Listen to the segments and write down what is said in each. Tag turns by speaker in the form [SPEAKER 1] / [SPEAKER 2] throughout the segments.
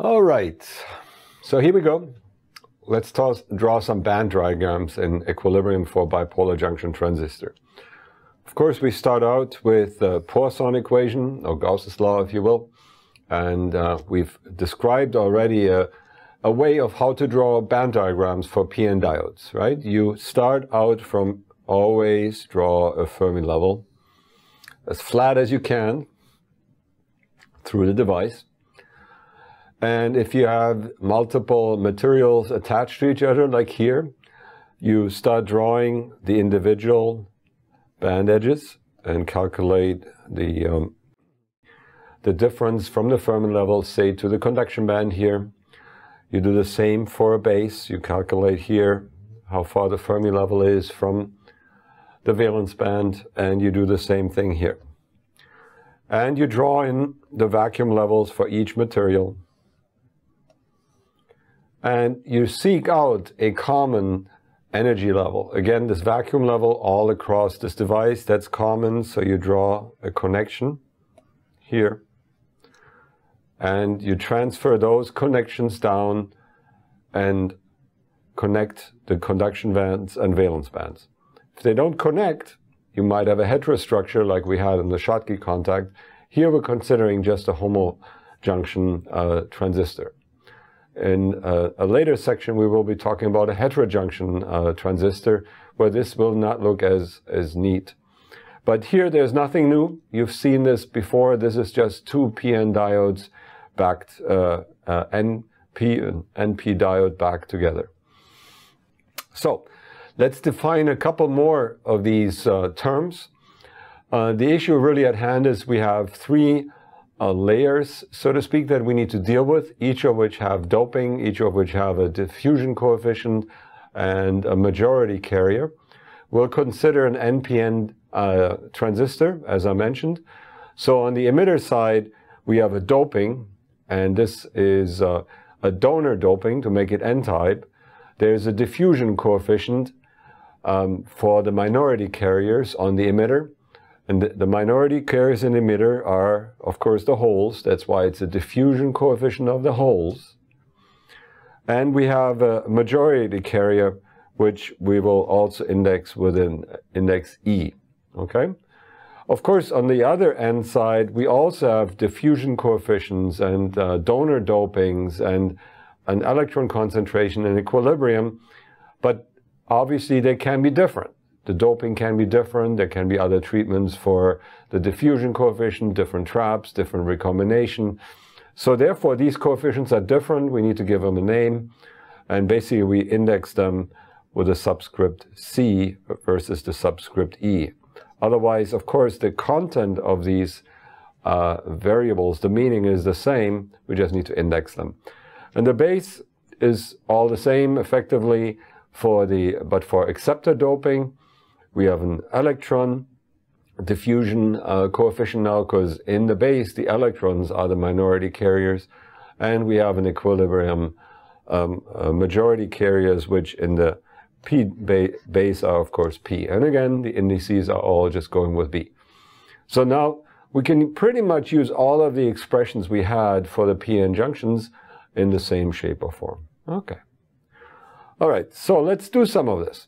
[SPEAKER 1] All right, so here we go. Let's toss, draw some band diagrams in equilibrium for bipolar junction transistor. Of course, we start out with the Poisson equation, or Gauss's law, if you will. And uh, we've described already a, a way of how to draw band diagrams for PN diodes, right? You start out from always draw a Fermi level as flat as you can through the device. And if you have multiple materials attached to each other, like here, you start drawing the individual band edges and calculate the, um, the difference from the Fermi level, say, to the conduction band here. You do the same for a base. You calculate here how far the Fermi level is from the valence band, and you do the same thing here. And you draw in the vacuum levels for each material and you seek out a common energy level. Again, this vacuum level all across this device, that's common, so you draw a connection here. And you transfer those connections down and connect the conduction bands and valence bands. If they don't connect, you might have a heterostructure like we had in the Schottky contact. Here we're considering just a homo junction uh, transistor. In uh, a later section, we will be talking about a heterojunction uh, transistor, where this will not look as, as neat. But here, there's nothing new. You've seen this before. This is just two PN diodes backed, uh, uh NP and NP diode backed together. So let's define a couple more of these uh, terms. The issue really at hand is we have three uh, layers, so to speak, that we need to deal with, each of which have doping, each of which have a diffusion coefficient and a majority carrier. We'll consider an NPN uh, transistor, as I mentioned. So on the emitter side, we have a doping, and this is uh, a donor doping to make it N-type. There's a diffusion coefficient um, for the minority carriers on the emitter, and the, minority carriers in the emitter are, of course, the holes. That's why it's a diffusion coefficient of the holes. And we have a majority carrier, which we will also index with an index E. Okay? Of course, on the other N side, we also have diffusion coefficients and uh, donor dopings and an electron concentration and equilibrium, but obviously they can be different. The doping can be different. There can be other treatments for the diffusion coefficient, different traps, different recombination. So therefore, these coefficients are different. We need to give them a name. And basically, we index them with a subscript C versus the subscript E. Otherwise, of course, the content of these uh, variables, the meaning is the same. We just need to index them. And the base is all the same effectively for the, but for acceptor doping, we have an electron diffusion uh, coefficient now because in the base the electrons are the minority carriers and we have an equilibrium um, uh, majority carriers which in the p ba base are of course p. And again the indices are all just going with b. So now we can pretty much use all of the expressions we had for the pn junctions in the same shape or form. Okay. All right so let's do some of this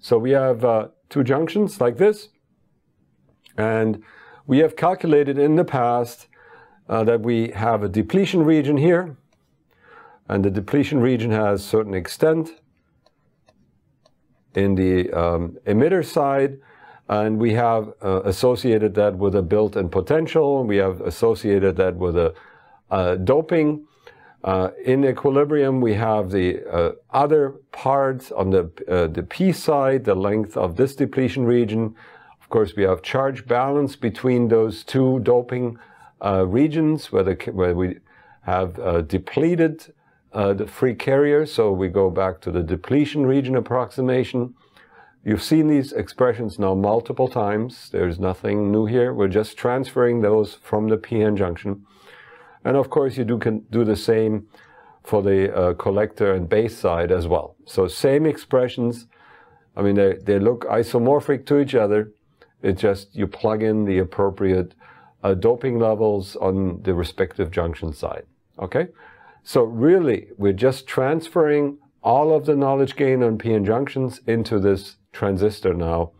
[SPEAKER 1] so we have uh, two junctions like this. And we have calculated in the past uh, that we have a depletion region here. And the depletion region has certain extent in the um, emitter side. And we have uh, associated that with a built-in potential. We have associated that with a, a doping. Uh, in equilibrium, we have the uh, other parts on the, uh, the p side, the length of this depletion region. Of course, we have charge balance between those two doping uh, regions where, the, where we have uh, depleted the free carrier. So we go back to the depletion region approximation. You've seen these expressions now multiple times. There's nothing new here. We're just transferring those from the PN junction. And of course, you do, can do the same for the uh, collector and base side as well. So same expressions. I mean, they, they look isomorphic to each other. It's just you plug in the appropriate uh, doping levels on the respective junction side. Okay? So really, we're just transferring all of the knowledge gain on PN junctions into this transistor now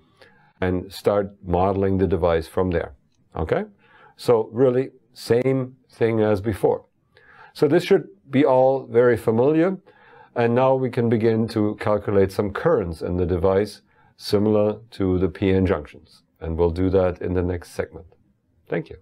[SPEAKER 1] and start modeling the device from there. Okay? So really, same thing as before. So this should be all very familiar. And now we can begin to calculate some currents in the device similar to the PN junctions. And we'll do that in the next segment. Thank you.